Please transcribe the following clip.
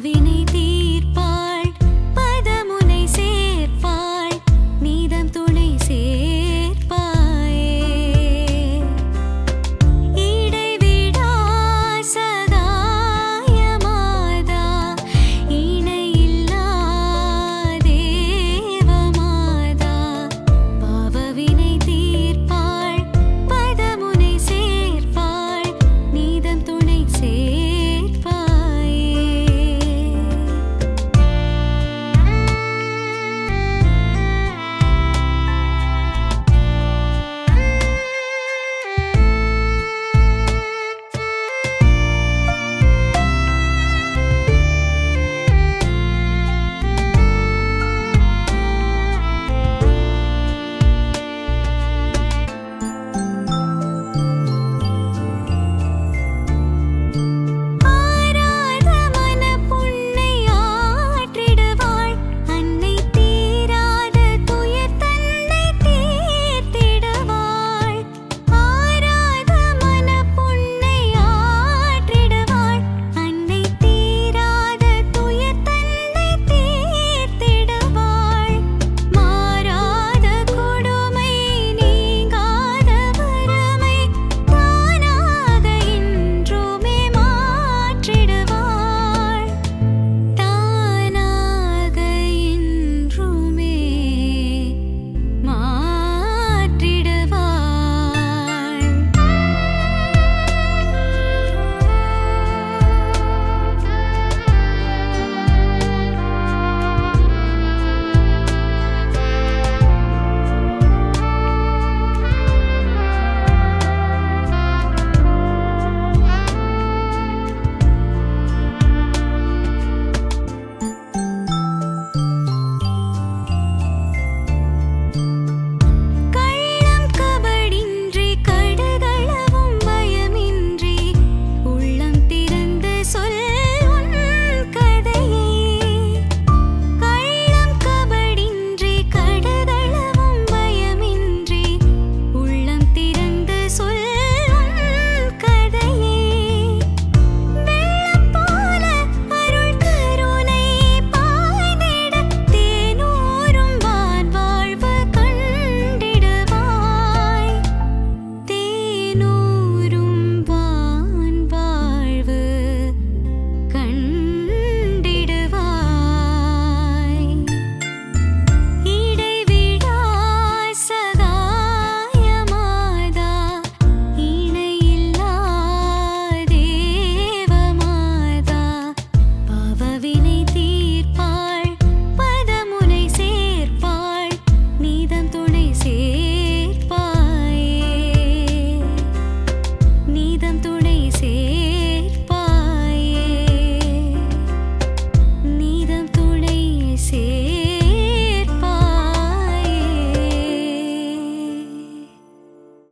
divina.